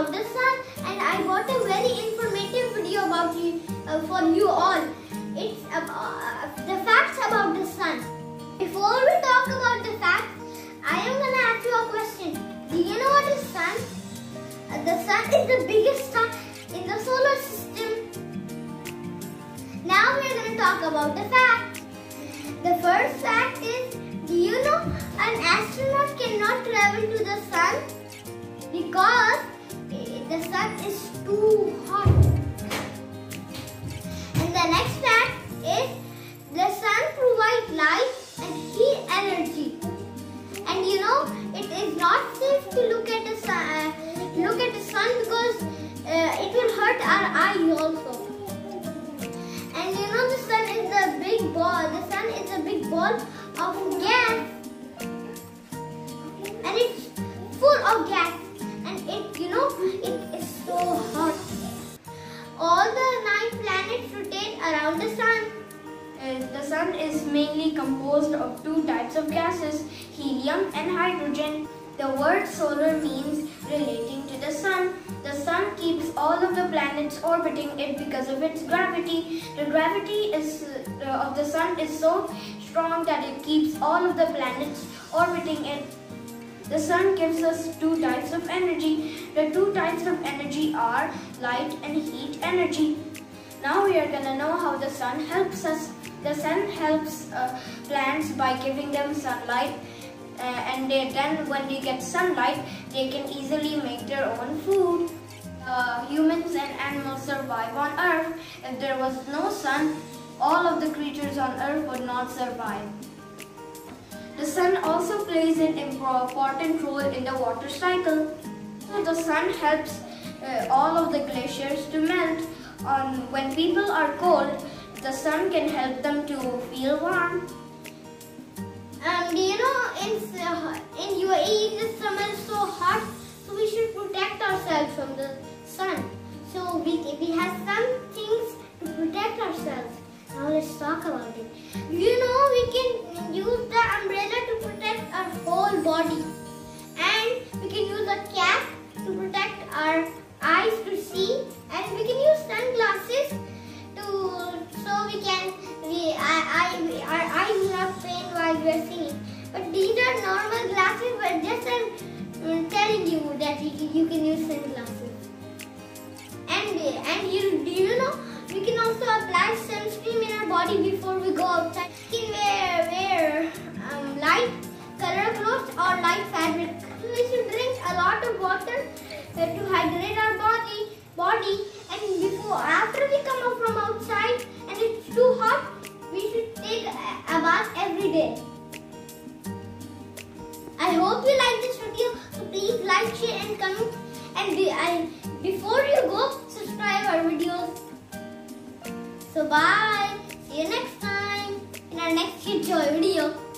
about the sun and I got a very informative video about you uh, for you all. It's uh, the facts about the sun. Before we talk about the facts, I am gonna ask you a question. Do you know what is the sun? Uh, the sun is the biggest star in the solar system. Now we are gonna talk about the facts. The first fact is, do you know an astronaut cannot travel to the sun because sun is too hot. And the next fact is the sun provides light and heat energy. And you know it is not safe to look at the sun, uh, look at the sun because uh, it will hurt our eyes also. Around the sun. Uh, the sun is mainly composed of two types of gases, helium and hydrogen. The word solar means relating to the sun. The sun keeps all of the planets orbiting it because of its gravity. The gravity is, uh, of the sun is so strong that it keeps all of the planets orbiting it. The sun gives us two types of energy. The two types of energy are light and heat energy. Now we are gonna know how the sun helps us. The sun helps uh, plants by giving them sunlight uh, and they, then when they get sunlight they can easily make their own food. Uh, humans and animals survive on earth. If there was no sun, all of the creatures on earth would not survive. The sun also plays an important role in the water cycle. So the sun helps uh, all of the glaciers to melt. When people are cold, the sun can help them to feel warm. Um, do you know in uh, in UAE the summer is so hot, so we should protect ourselves from the sun. So we we have some things to protect ourselves. Now let's talk about it. You know we can use the umbrella to protect our whole body, are seeing. But these are normal glasses, but just I'm um, telling you that you, you can use sunglasses. And and you do you know we can also apply sunscreen in our body before we go outside. We can wear wear um, light color clothes or light fabric. We should drink a lot of water to hydrate our body body and before after we come out from outside and it's too hot we should take a, bath every day hope you like this video so please like share and comment. And be, I, before you go subscribe our videos. So bye. See you next time in our next Kid Joy video